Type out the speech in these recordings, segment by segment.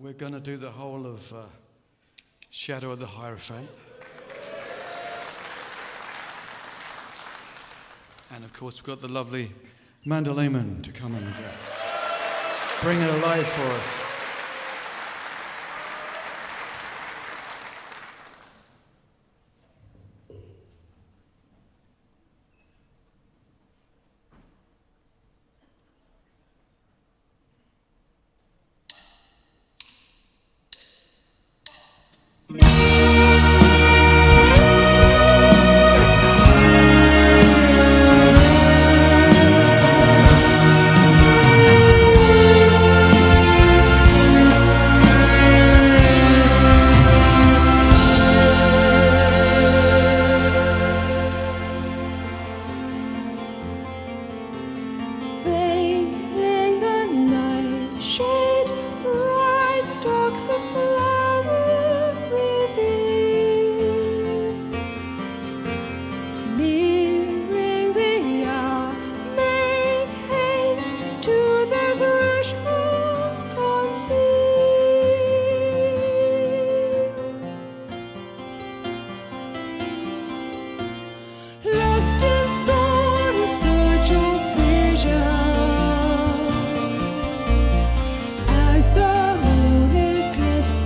we're going to do the whole of uh, Shadow of the Hierophant. And of course, we've got the lovely Amanda to come and uh, bring it alive for us.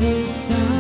the sun.